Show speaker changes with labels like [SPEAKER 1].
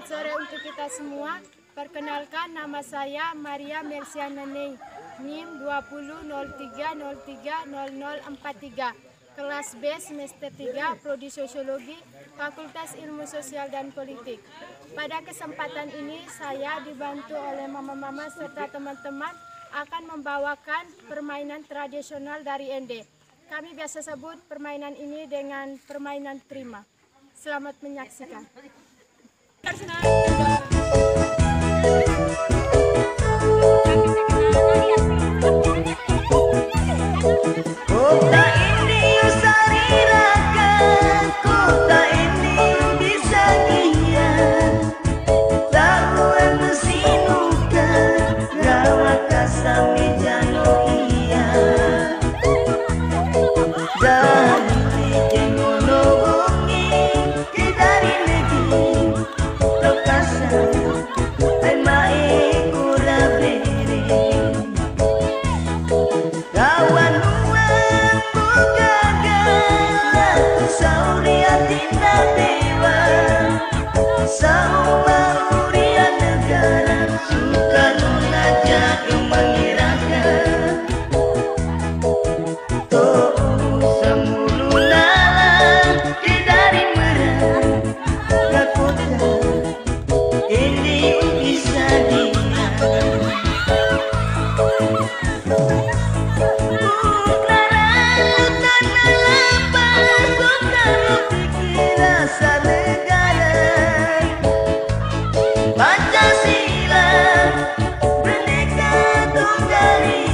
[SPEAKER 1] Selamat sore untuk kita semua. Perkenalkan nama saya Maria Mersiana Neng, NIM 2003030043, kelas B semester 3, Prodi Sosiologi, Fakultas Ilmu Sosial dan Politik. Pada kesempatan ini saya dibantu oleh mama-mama serta teman-teman akan membawakan permainan tradisional dari ND. Kami biasa sebut permainan ini dengan permainan terima. Selamat menyaksikan.
[SPEAKER 2] 这是哪？Saumauria negara Soekarno Naja mengirim. Rosalie.